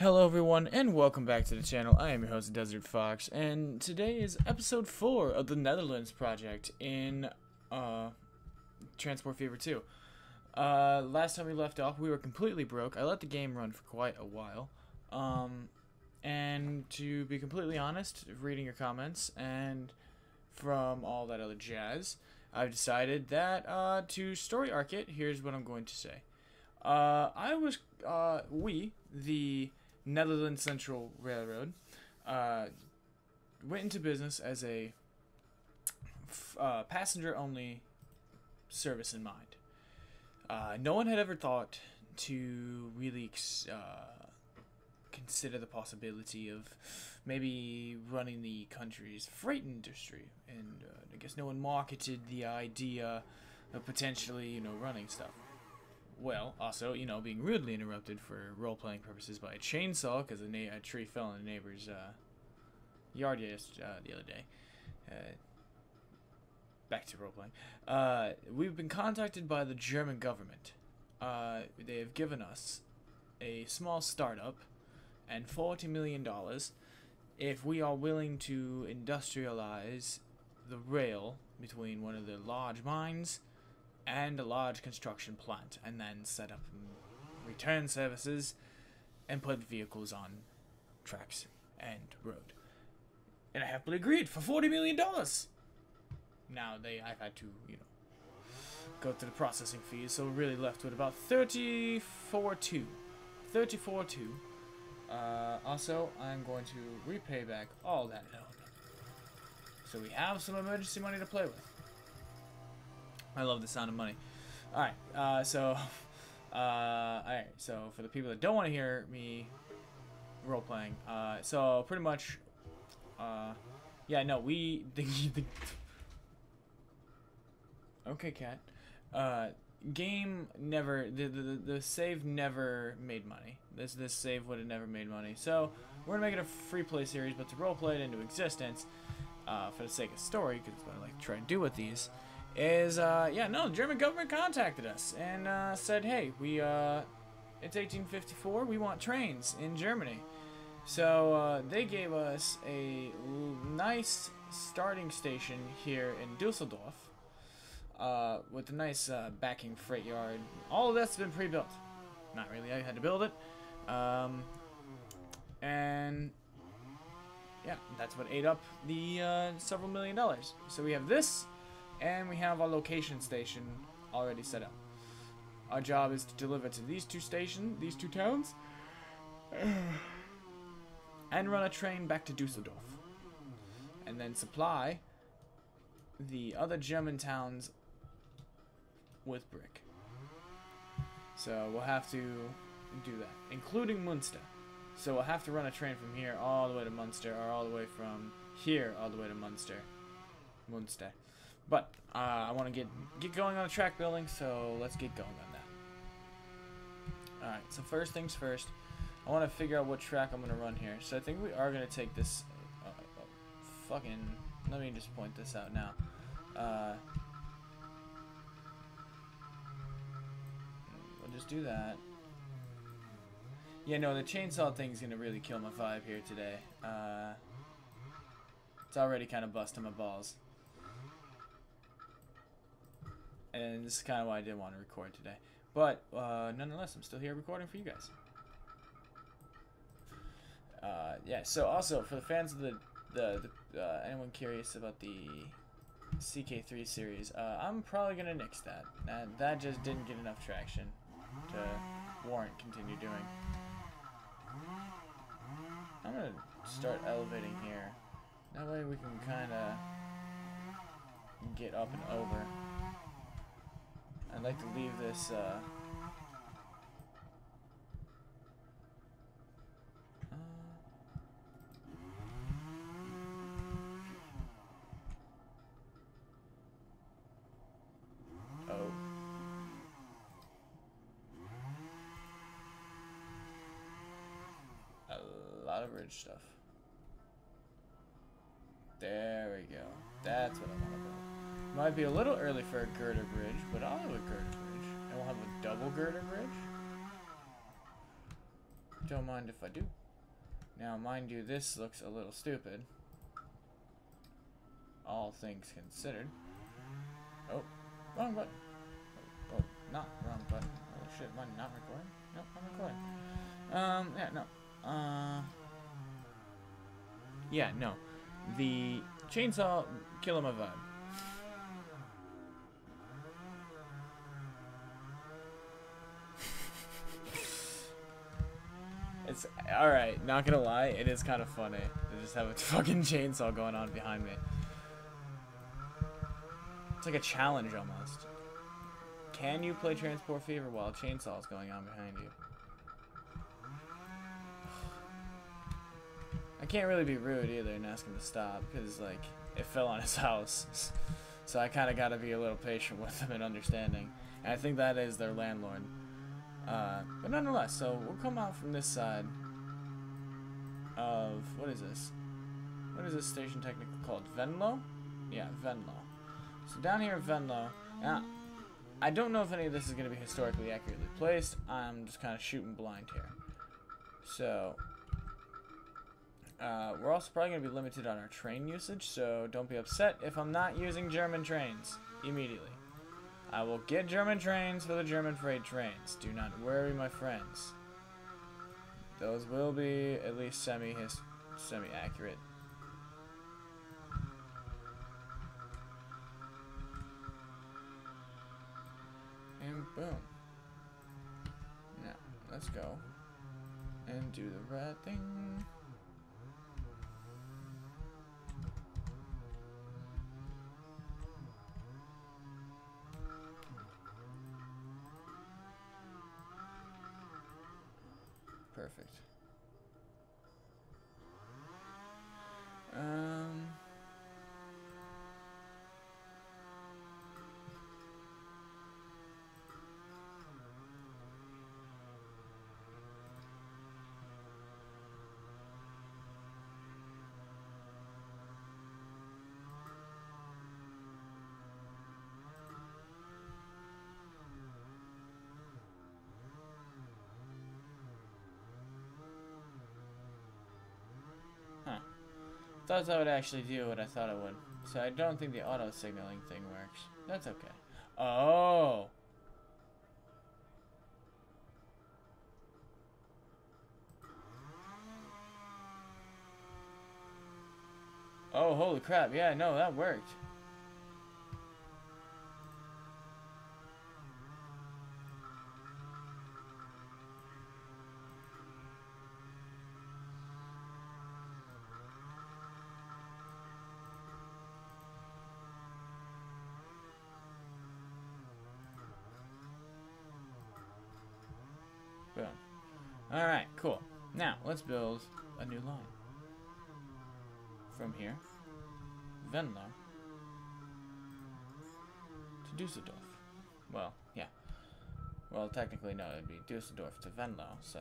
Hello everyone and welcome back to the channel. I am your host Desert Fox and today is episode 4 of the Netherlands project in uh, Transport Fever 2. Uh, last time we left off we were completely broke. I let the game run for quite a while. Um, and to be completely honest, reading your comments and from all that other jazz, I've decided that uh, to story arc it, here's what I'm going to say. Uh, I was, uh, we, the Netherlands Central Railroad, uh, went into business as a uh, passenger only service in mind. Uh, no one had ever thought to really uh, consider the possibility of maybe running the country's freight industry, and uh, I guess no one marketed the idea of potentially, you know, running stuff. Well, also, you know, being rudely interrupted for role playing purposes by a chainsaw because a, na- a tree fell in a neighbor's uh, yard yesterday, uh, the other day. Uh, back to role playing. Uh, we've been contacted by the German government. Uh, they have given us a small startup and $40 million if we are willing to industrialize the rail between one of the large mines and a large construction plant, and then set up return services and put vehicles on tracks and road. And I happily agreed for forty million dollars. Now they, I've had to, you know, go through the processing fees, so we're really left with about thirty-four two, thirty-four two. Uh, also, I'm going to repay back all that loan, so we have some emergency money to play with. I love the sound of money. All right, uh, so, uh, all right, so for the people that don't want to hear me role playing, uh, so pretty much, uh, yeah, no, we the, the okay, cat. Uh, game never the, the the save never made money. This this save would have never made money. So we're gonna make it a free play series, but to role play it into existence, uh, for the sake of story, because what I like to try to do with these is uh, yeah no the German government contacted us and uh, said hey we uh, it's 1854 we want trains in Germany. So uh, they gave us a nice starting station here in Dusseldorf uh, with a nice uh, backing freight yard. All of that's been pre-built. Not really I had to build it. Um, and yeah that's what ate up the uh, several million dollars. So we have this and we have our location station already set up. Our job is to deliver to these two stations, these two towns, and run a train back to Dusseldorf. And then supply the other German towns with brick. So we'll have to do that, including Munster. So we'll have to run a train from here all the way to Munster, or all the way from here all the way to Munster. Munster. But uh, I want to get get going on track building, so let's get going on that. All right. So first things first, I want to figure out what track I'm gonna run here. So I think we are gonna take this. Uh, uh, fucking. Let me just point this out now. Uh, we'll just do that. Yeah, no, the chainsaw thing's gonna really kill my vibe here today. Uh, it's already kind of busting my balls and this is kind of why I didn't want to record today. But uh, nonetheless, I'm still here recording for you guys. Uh, yeah. So also for the fans of the the, the uh, anyone curious about the CK3 series, uh, I'm probably gonna nix that. That that just didn't get enough traction to warrant continue doing. I'm gonna start elevating here. That way we can kind of get up and over. I'd like to leave this, uh... uh, Oh. A lot of bridge stuff. There we go. That's what I want to build. Might be a little early for a girder bridge, but I'll have a girder bridge. And we'll have a double girder bridge. Don't mind if I do. Now, mind you, this looks a little stupid. All things considered. Oh, wrong button. Oh, oh not wrong button. Oh shit, am I not recording? Nope, I'm recording. Um, yeah, no. Uh, yeah, no. The chainsaw killing my vibe. It's alright, not gonna lie, it is kind of funny to just have a fucking chainsaw going on behind me. It's like a challenge almost. Can you play Transport Fever while a chainsaw is going on behind you? I can't really be rude either and ask him to stop because like it fell on his house. so I kind of got to be a little patient with them and understanding. And I think that is their landlord. Uh, but nonetheless, so we'll come out from this side of, what is this? What is this station technically called? Venlo? Yeah, Venlo. So down here in Venlo, now, I don't know if any of this is going to be historically accurately placed. I'm just kind of shooting blind here. So, uh, we're also probably going to be limited on our train usage, so don't be upset if I'm not using German trains immediately. I will get German trains for the German freight trains. Do not worry, my friends. Those will be at least semi semi accurate. And boom. Now, let's go and do the red thing. Perfect. Um. Thought I would actually do what I thought it would. So I don't think the auto signaling thing works. That's okay. Oh! Oh, holy crap. Yeah, no, that worked. Boom. Alright, cool. Now, let's build a new line. From here, Venlo, to Dusseldorf. Well, yeah. Well, technically, no, it'd be Dusseldorf to Venlo, so...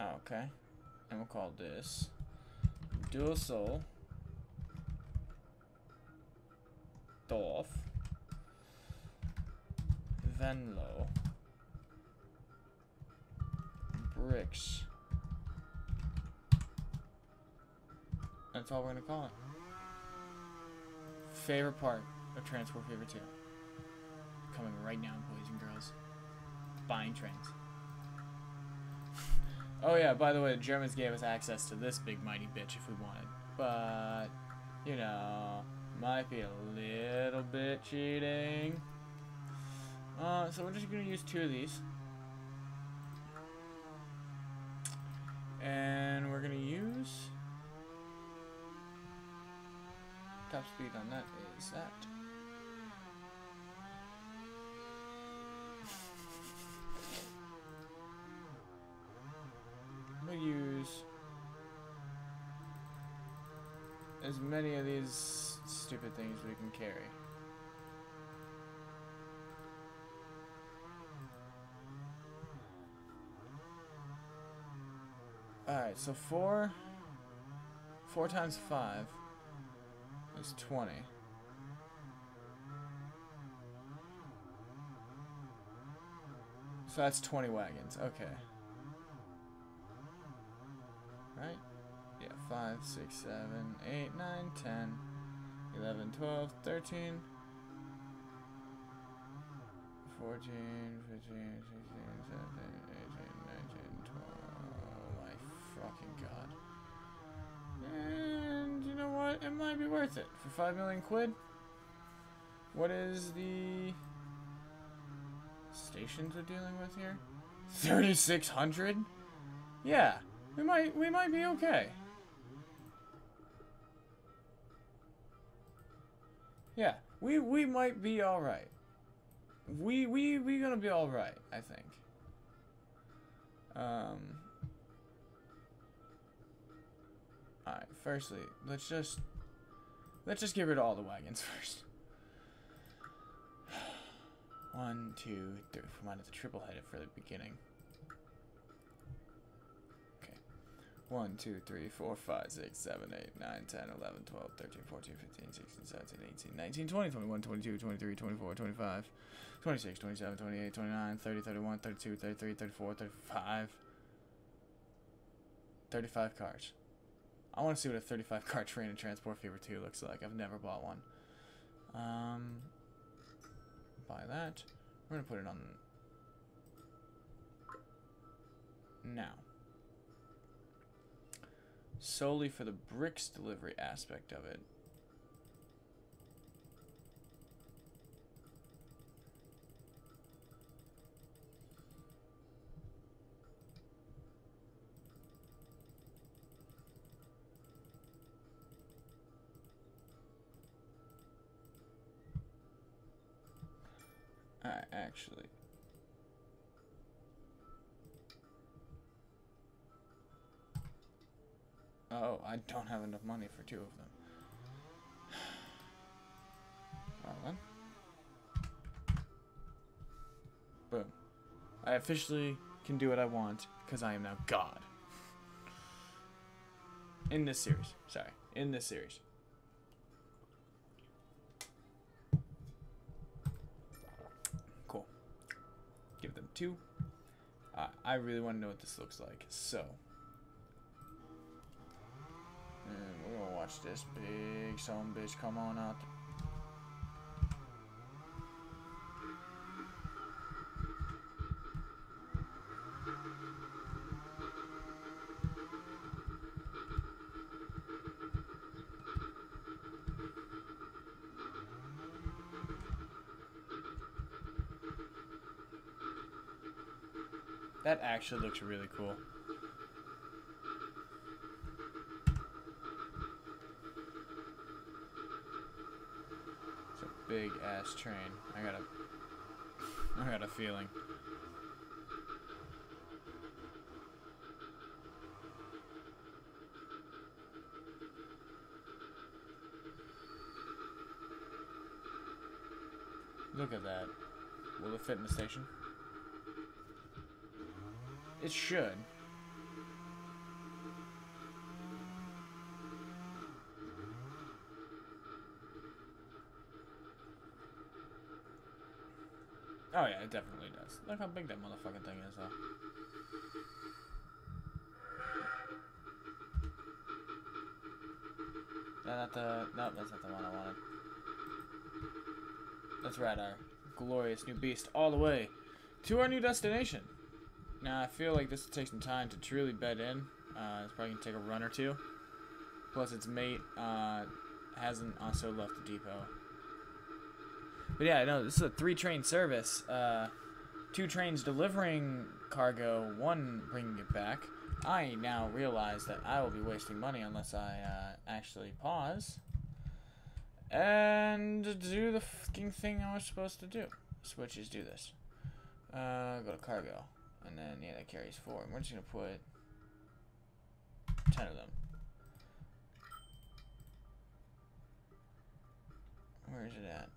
Oh, okay. And we'll call this Dusseldorf. Venlo. Bricks. That's all we're gonna call it. Favorite part of Transport Fever 2. Coming right now, boys and girls. Buying trains. oh yeah, by the way, the Germans gave us access to this big mighty bitch if we wanted. But, you know, might be a little bit cheating. Uh, so we're just to use two of these. And we're going to use... Top speed on that is that. We'll use as many of these stupid things we can carry. Alright, so four... Four times five is 20. So that's 20 wagons. Okay. Right? Yeah, 5, 6, 7, 8, 9, 10, 11, 12, 13, 14, 15, 16, 17, 18, 19, 20. Oh my fucking god. And you know what? It might be worth it. For 5 million quid? What is the stations we're dealing with here? 3600? Yeah. We might we might be okay. Yeah, we we might be all right. We we we gonna be all right, I think. Um. Firstly, let's just let's just get rid of all the wagons first. One, two, three. We might have to triple head it for the beginning. 1, 2, 3, 4, 5, 6, 7, 8, 9, 10, 11, 12, 13, 14, 15, 16, 17, 18, 19, 20, 21, 22, 23, 24, 25, 26, 27, 28, 29, 30, 31, 32, 33, 34, 35. 35 cars. I want to see what a 35 car train in Transport Fever 2 looks like. I've never bought one. Um, buy that. We're going to put it on now solely for the bricks delivery aspect of it. Actually Oh, I don't have enough money for two of them. Well then. Boom. I officially can do what I want because I am now God. In this series. Sorry. In this series. Cool. Give them two. Uh, I really want to know what this looks like. So. And we're gonna watch this big son bitch come on out. That actually looks really cool. It's a big ass train. I got a I got a feeling. Look at that. Will it fit in the station? It should. Oh yeah, it definitely does. Look how big that motherfucking thing is, though. That not the... Nope, that's not the one I wanted. Let's our glorious new beast all the way to our new destination. Now, I feel like this will take some time to truly bed in. Uh, it's probably going to take a run or two. Plus, its mate uh, hasn't also left the depot. But yeah, no, this is a three train service. Uh, two trains delivering cargo, one bringing it back. I now realize that I will be wasting money unless I uh, actually pause and do the fucking thing I was supposed to do. Switch is do this. Uh, go to cargo. And then, yeah, that carries four. And we're just going to put 10 of them. Where is it at?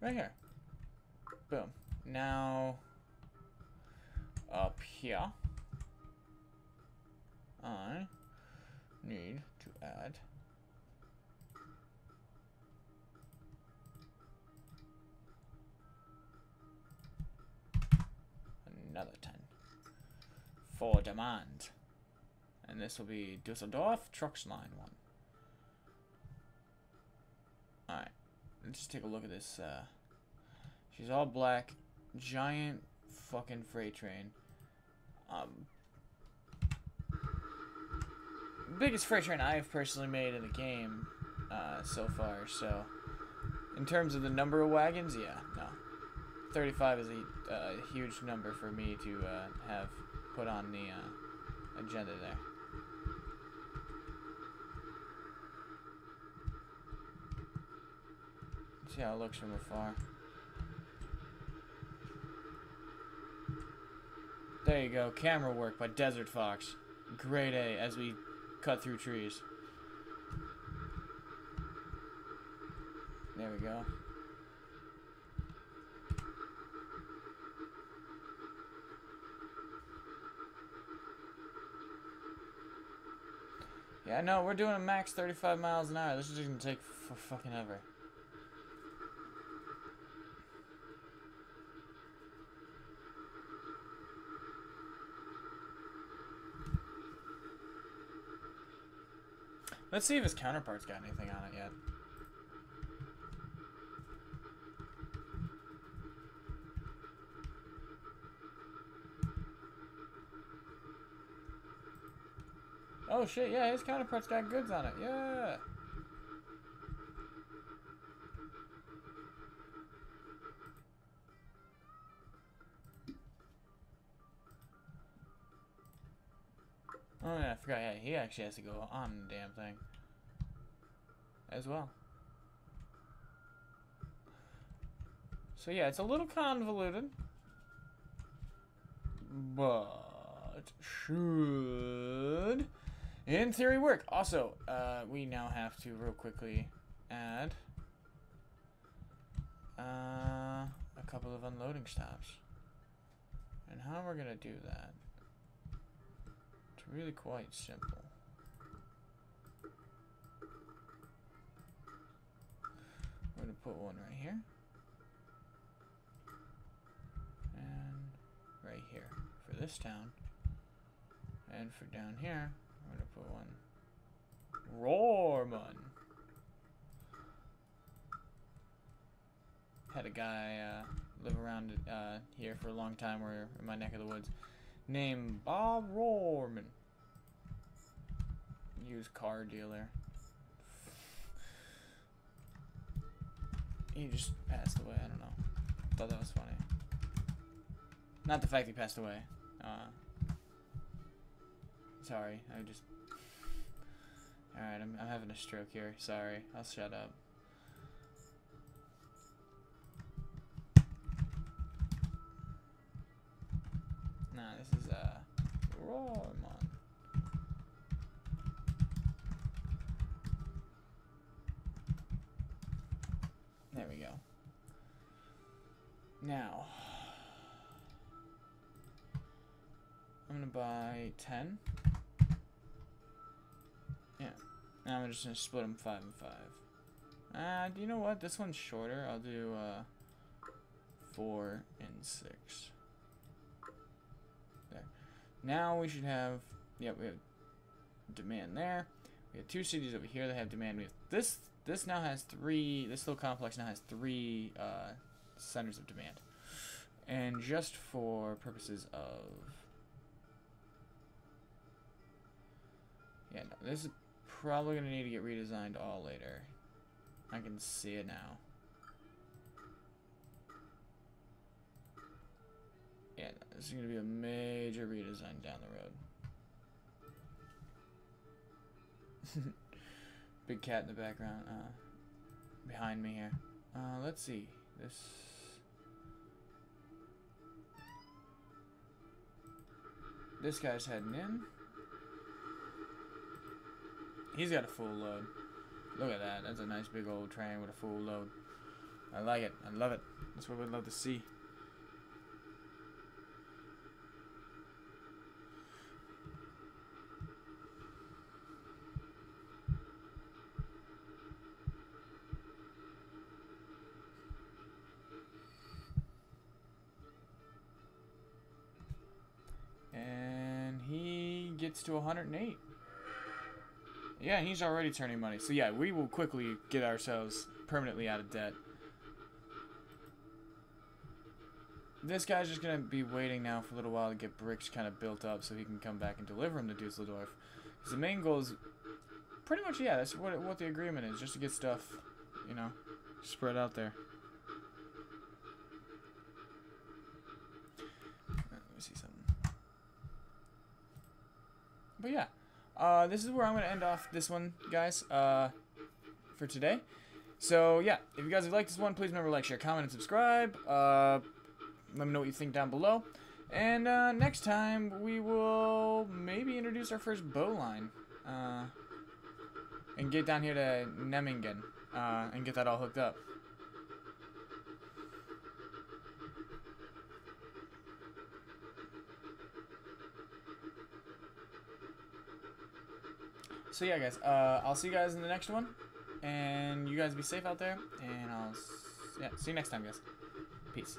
Right here. Boom. Now, up here, I need to add another 10. For demand. And this will be Dusseldorf Trucks Line 1. Alright. Let's just take a look at this. Uh, she's all black. Giant fucking freight train. Um, biggest freight train I've personally made in the game uh, so far. So, in terms of the number of wagons, yeah, no. 35 is a uh, huge number for me to uh, have put on the uh, agenda there. See how it looks from afar. There you go, camera work by Desert Fox. Grade A as we cut through trees. There we go. Yeah, no, we're doing a max 35 miles an hour. This is just gonna take for fucking ever. Let's see if his counterpart's got anything on it yet. Oh shit, yeah, his counterpart's got goods on it, yeah! Oh yeah, I forgot, yeah, he actually has to go on the damn thing. As well. So yeah, it's a little convoluted. But should in theory work. Also, uh, we now have to real quickly add uh, a couple of unloading stops. And how we're gonna do that? It's really quite simple. We're gonna put one right here. And right here for this town. And for down here, I'm gonna put one. Roarman. Had a guy uh, live around uh, here for a long time, where in my neck of the woods, named Bob Roarman. Used car dealer. He just passed away. I don't know. Thought that was funny. Not the fact he passed away. Uh, Sorry, I just... Alright, I'm, I'm having a stroke here. Sorry, I'll shut up. Nah, this is, a. uh... Roarmon. There we go. Now... I'm gonna buy 10. Now I'm just gonna split them five and five. Uh, do you know what? This one's shorter. I'll do uh, four and six. There. Now we should have. Yep, we have demand there. We have two cities over here that have demand. We have this. This now has three. This little complex now has three uh, centers of demand. And just for purposes of yeah, no, this is probably going to need to get redesigned all later. I can see it now. Yeah, this is going to be a major redesign down the road. Big cat in the background, uh, behind me here. Uh, let's see. This... This guy's heading in. He's got a full load. Look at that. That's a nice big old train with a full load. I like it. I love it. That's what we'd love to see. And he gets to 108. Yeah, he's already turning money. So yeah, we will quickly get ourselves permanently out of debt. This guy's just gonna be waiting now for a little while to get bricks kind of built up so he can come back and deliver them to Dusseldorf. Because the main goal is pretty much, yeah, that's what, what the agreement is, just to get stuff, you know, spread out there. Let me see something. But yeah, uh, this is where I'm going to end off this one, guys, uh, for today. So, yeah, if you guys have liked this one, please remember to like, share, comment, and subscribe. Uh, let me know what you think down below. And uh, next time, we will maybe introduce our first bow line. Uh, and get down here to Nemmingen uh, and get that all hooked up. So yeah, guys, uh, I'll see you guys in the next one, and you guys be safe out there, and I'll yeah see you next time, guys. Peace.